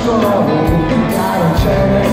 capiscono che caro c'è